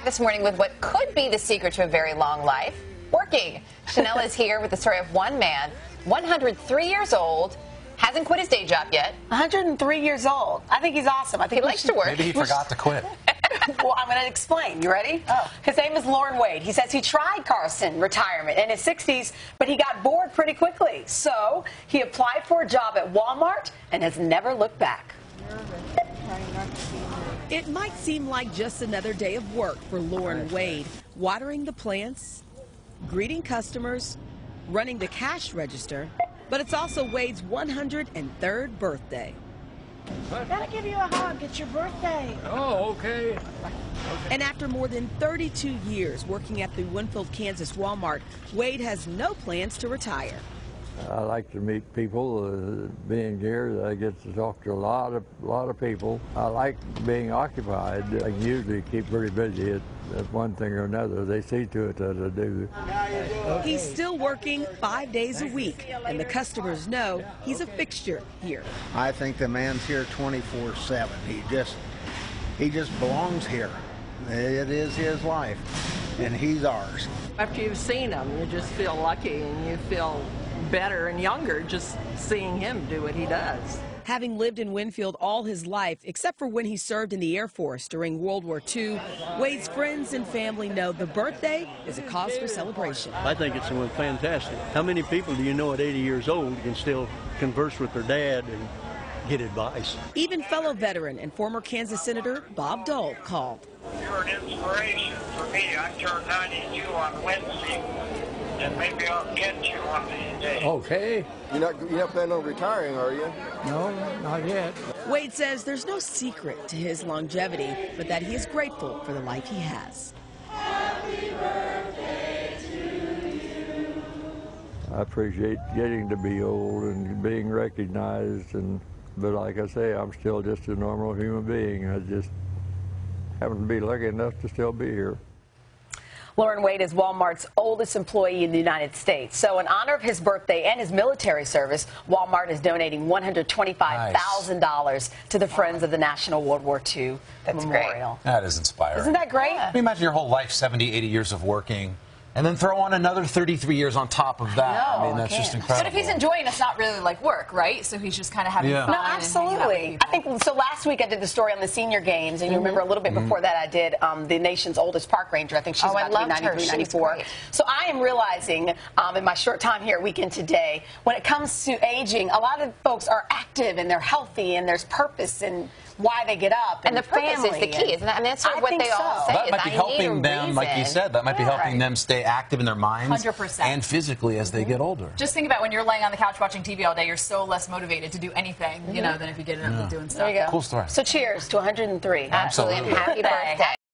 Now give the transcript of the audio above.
back this morning with what could be the secret to a very long life working. Sheinelle is here with the story of one man, 103 years old, hasn't quit his day job yet. 103 years old. I think he's awesome. I think He likes to work. Maybe he forgot to quit. well, I'm going to explain. You ready? Oh. His name is Loren Wade. He says he tried Carson retirement in his 60s, but he got bored pretty quickly. So he applied for a job at Walmart and has never looked back. It might seem like just another day of work for Loren Wade, watering the plants, greeting customers, running the cash register, but it's also Wade's 103rd birthday. Gotta give you a hug. It's your birthday. Oh, okay. And after more than 32 years working at the Winfield, Kansas Walmart, Wade has no plans to retire. I like to meet people. Uh, being here, I get to talk to a lot of lot of people. I like being occupied. I usually keep pretty busy at, at one thing or another. They see to it that I do. He's still working five days a week, and the customers know he's a fixture here. I think the man's here 24/7. He just he just belongs here. It is his life, and he's ours. After you've seen him, you just feel lucky and you feel better and younger just seeing him do what he does. Having lived in Winfield all his life, except for when he served in the Air Force during World War II, Wade's friends and family know the birthday is a cause for celebration. I think it's fantastic. How many people do you know at 80 years old can still converse with their dad and get advice? Even fellow veteran and former Kansas Senator Bob Dole called. You're an inspiration for me. I turned 92 on Wednesday, and maybe I'll get you one of these days. Okay. You're not, you're not planning on retiring, are you? No, not yet. Wade says there's no secret to his longevity, but that he is grateful for the life he has. Happy birthday to you. I appreciate getting to be old and being recognized, and but like I say, I'm still just a normal human being. I just happen to be lucky enough to still be here. Loren Wade is Walmart's oldest employee in the United States. So, in honor of his birthday and his military service, Walmart is donating $125,000 nice. to the Friends of the National World War II That's Memorial. Great. That is inspiring. Isn't that great? Yeah. Imagine your whole life, 70, 80 years of working and then throw on another 33 years on top of that. I, I mean, that's just incredible. But if he's enjoying, it's not really like work, right? So he's just kind of having yeah. fun. No, absolutely. I think so. Last week I did the story on the senior games, and you mm -hmm. remember a little bit before mm -hmm. that I did um, the nation's oldest park ranger. I think she's oh, about to be 93, 94. So I am realizing um, in my short time here at Weekend Today, when it comes to aging, a lot of folks are active and they're healthy and there's purpose and why they get up. And, and the purpose is the key, isn't that? I mean, that's sort of what they so. all say. That might be helping them, reason. like you said, that might be yeah. helping them stay active in their minds 100%. and physically as they mm-hmm. get older. Just think about when you're laying on the couch watching TV all day, you're so less motivated to do anything, you know, than if you get up yeah. and doing stuff. There you go. Cool story. So cheers to 103. Absolutely. Happy birthday.